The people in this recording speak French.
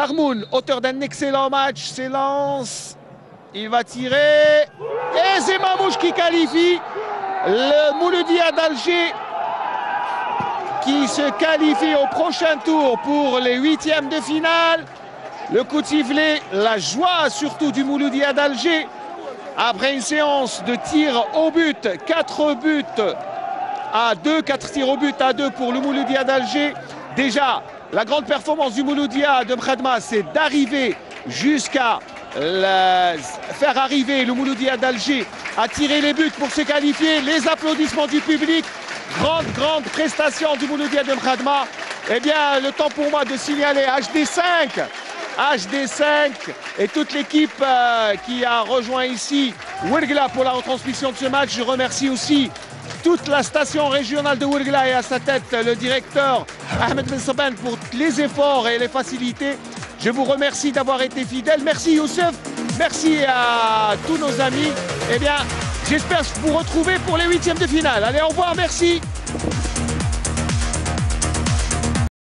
Darmoun, auteur d'un excellent match, s'élance. Il va tirer. Et c'est Mamouche qui qualifie le Mouloudia d'Alger qui se qualifie au prochain tour pour les huitièmes de finale. Le coup de sifflet, la joie surtout du Mouloudia d'Alger. Après une séance de tirs au but, 4 buts à 2, 4 tirs au but à 2 pour le Mouloudia d'Alger. Déjà, la grande performance du Mouloudia de Mkhadma, c'est d'arriver jusqu'à faire arriver le Mouloudia d'Alger à tirer les buts pour se qualifier. Les applaudissements du public. Grande, grande prestation du Mouloudia de Mkhadma. Eh bien, le temps pour moi de signaler HD5 HD5 et toute l'équipe euh, qui a rejoint ici Wilgla pour la retransmission de ce match. Je remercie aussi toute la station régionale de Wilgla et à sa tête le directeur Ahmed Ben Saban pour les efforts et les facilités. Je vous remercie d'avoir été fidèle. Merci Youssef. Merci à tous nos amis. Eh bien, j'espère vous retrouver pour les huitièmes de finale. Allez, au revoir, merci.